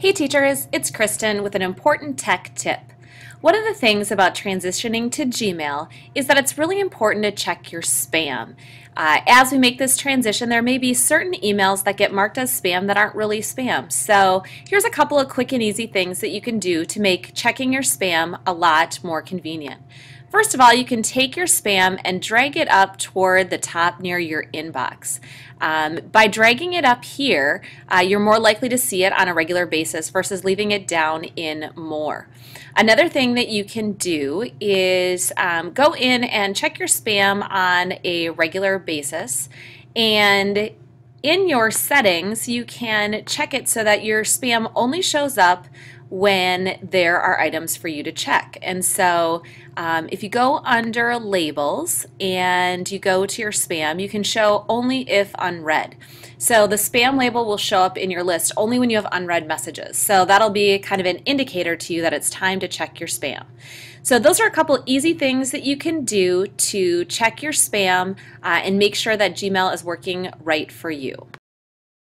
Hey teachers, it's Kristin with an important tech tip. One of the things about transitioning to Gmail is that it's really important to check your spam. Uh, as we make this transition, there may be certain emails that get marked as spam that aren't really spam. So here's a couple of quick and easy things that you can do to make checking your spam a lot more convenient. First of all, you can take your spam and drag it up toward the top near your inbox. Um, by dragging it up here, uh, you're more likely to see it on a regular basis versus leaving it down in more. Another thing that you can do is um, go in and check your spam on a regular basis and in your settings you can check it so that your spam only shows up when there are items for you to check. And so um, if you go under labels and you go to your spam, you can show only if unread. So the spam label will show up in your list only when you have unread messages. So that'll be kind of an indicator to you that it's time to check your spam. So those are a couple easy things that you can do to check your spam uh, and make sure that Gmail is working right for you.